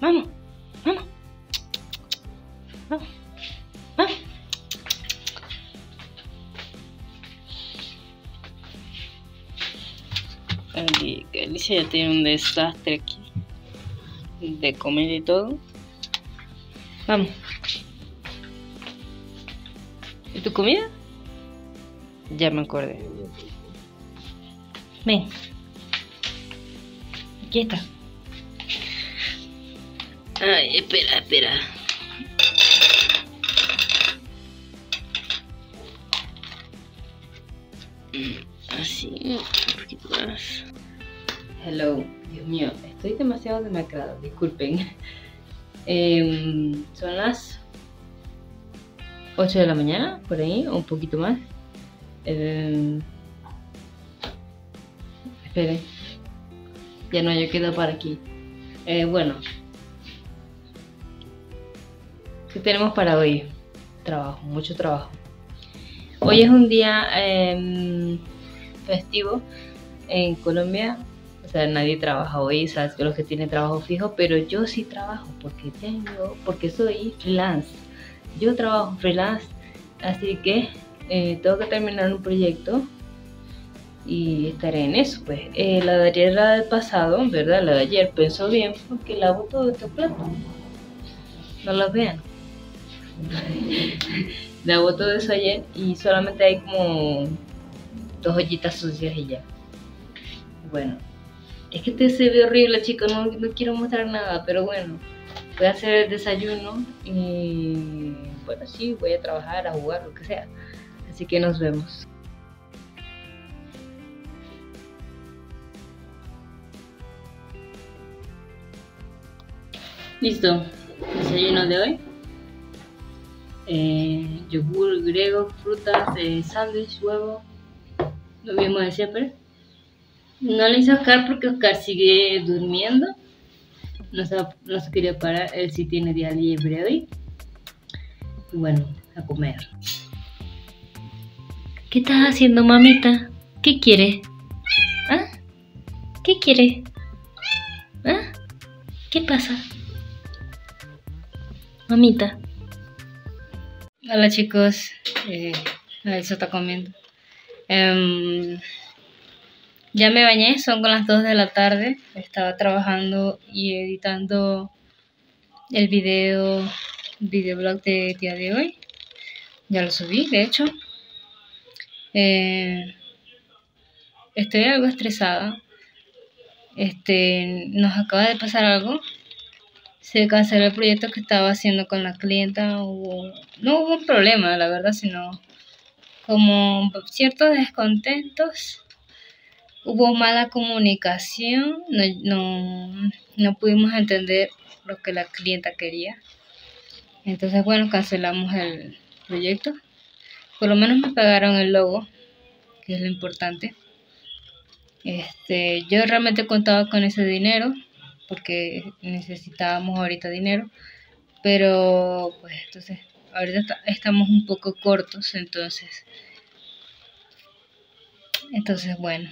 Vamos, vamos. Vamos, vamos. Alicia ya tiene un desastre aquí. De comer y todo. Vamos. ¿Y tu comida? Ya me acordé. Ven. Aquí está. Ay, espera, espera. Mm, Así, un poquito más. Hello, Dios mío, estoy demasiado demacrada, disculpen. Em, son las 8 de la mañana, por ahí, o un poquito más. Em, esperen, ya no, yo quedo para aquí. Eh, bueno, ¿qué tenemos para hoy? Trabajo, mucho trabajo. Hoy es un día em, festivo en Colombia. O sea, nadie trabaja hoy, sabes que los que tienen trabajo fijo, pero yo sí trabajo porque tengo, porque soy freelance. Yo trabajo freelance, así que eh, tengo que terminar un proyecto y estaré en eso. Pues eh, la de ayer, la del pasado, ¿verdad? La de ayer pensó bien porque lavo todo este plato. No las vean. Lavo todo eso ayer y solamente hay como dos ollitas sucias y ya. Bueno, es que este se ve horrible, chicos. No, no quiero mostrar nada, pero bueno, voy a hacer el desayuno y bueno, sí, voy a trabajar, a jugar, lo que sea. Así que nos vemos. Listo, desayuno de hoy. Eh, yogur griego, frutas, eh, sándwich, huevo, lo mismo de siempre. No le hice a Oscar porque Oscar sigue durmiendo. No se, no se quería parar, él tiene día libre hoy. Y bueno, a comer. ¿Qué estás haciendo, mamita? ¿Qué quiere? ¿Ah? ¿Qué quiere? ¿Ah? ¿Qué pasa? Mamita. Hola chicos, eh, Elsa está comiendo. Em, ya me bañé, son con las 2 de la tarde. Estaba trabajando y editando el video, videoblog de día de hoy. Ya lo subí, de hecho. Eh, estoy algo estresada. Este, nos acaba de pasar algo. Se canceló el proyecto que estaba haciendo con la clienta. No hubo un problema, la verdad, sino como ciertos descontentos. Hubo mala comunicación, no, no, no pudimos entender lo que la clienta quería. Entonces, bueno, cancelamos el proyecto. Por lo menos me pagaron el logo, que es lo importante. Este, yo realmente contaba con ese dinero porque necesitábamos ahorita dinero, pero pues entonces ahorita está- estamos un poco cortos, entonces entonces bueno,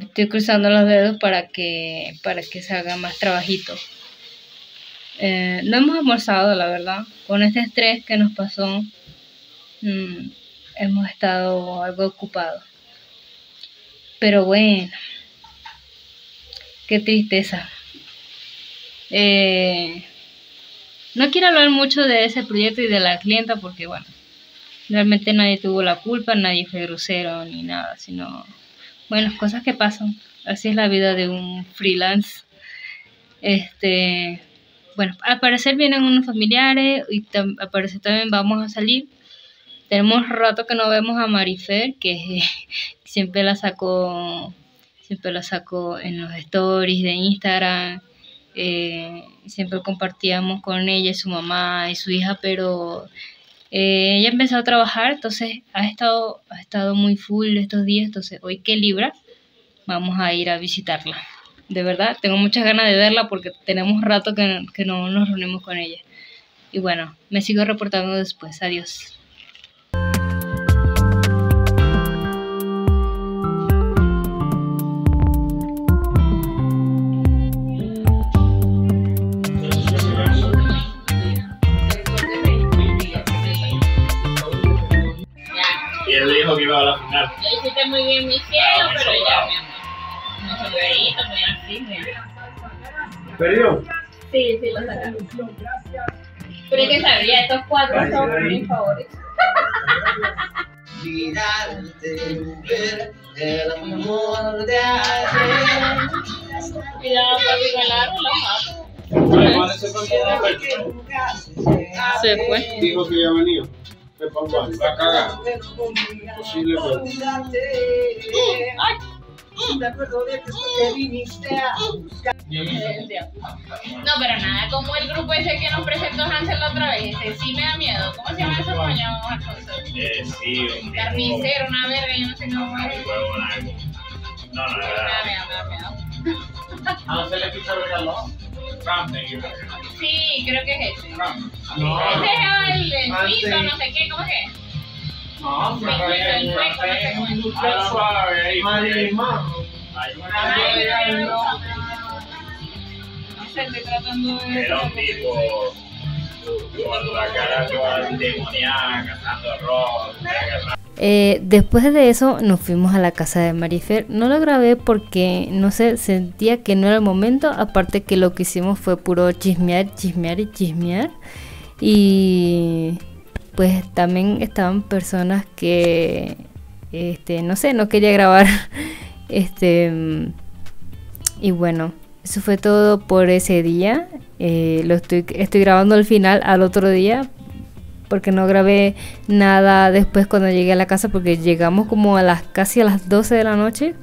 estoy cruzando los dedos para que para que salga más trabajito. Eh, no hemos almorzado, la verdad, con este estrés que nos pasó, mm, hemos estado algo ocupados. Pero bueno, qué tristeza. Eh, no quiero hablar mucho de ese proyecto y de la clienta porque, bueno, realmente nadie tuvo la culpa, nadie fue grosero ni nada, sino, bueno, cosas que pasan. Así es la vida de un freelance. Este, bueno, al parecer vienen unos familiares y al parecer también vamos a salir. Tenemos rato que no vemos a Marifer, que siempre la saco, siempre la saco en los stories de Instagram. eh, siempre compartíamos con ella su mamá y su hija, pero eh, ella empezó a trabajar, entonces ha estado, ha estado muy full estos días, entonces hoy que libra, vamos a ir a visitarla. De verdad, tengo muchas ganas de verla porque tenemos rato que, que no nos reunimos con ella. Y bueno, me sigo reportando después. Adiós. Muy bien mi cielo, pero ya, mi amor. No sonreíto, muy así, mira. ¿Perdió? Sí, sí, lo sacaron. Pero es que sabía, estos cuatro son mis favoritos. Mirarte, ver el amor de ayer. Cuidado, papi, con el árbol, lo mato. Se fue. Dijo que ya venía. Se pasó, va a cagar. Posiblemente. Ay, Evidencia. No, pero nada, como el grupo ese que nos presentó Hansel la otra vez, ese sí me da miedo. ¿Cómo se llama ese coño, Alfonso? Eh, sí, un Carnicero, una verga, yo no sé cómo Ay, algo. No, no, Me da miedo, me da miedo. Se le quita el reloj. Sí, creo que es ese. No. Ese es el, el no sé qué, ¿cómo que es? No, Sí, el sueco, no sé cómo es. Ah, suave, ahí, Marimán. Ay, Ay, ay, no. Sé, estoy tratando de... Era un tipo con la cara toda endemoniada, cantando rock, Eh, después de eso nos fuimos a la casa de Marifer. No lo grabé porque no sé, sentía que no era el momento. Aparte que lo que hicimos fue puro chismear, chismear y chismear. Y pues también estaban personas que, este, no sé, no quería grabar. Este y bueno, eso fue todo por ese día. Eh, lo estoy, estoy grabando al final, al otro día, porque no grabé nada después cuando llegué a la casa porque llegamos como a las casi a las 12 de la noche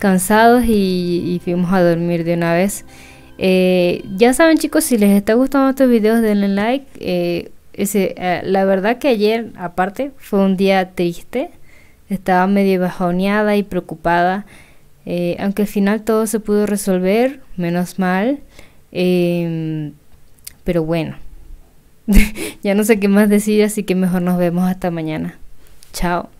cansados y, fuimos a dormir de una vez. Eh, ya saben chicos si les está gustando estos videos denle like. Eh, eh, la verdad que ayer aparte fue un día triste. Estaba medio bajoneada y preocupada. Eh, aunque al final todo se pudo resolver menos mal. Pero bueno ya no sé qué más decir, así que mejor nos vemos hasta mañana. Chao.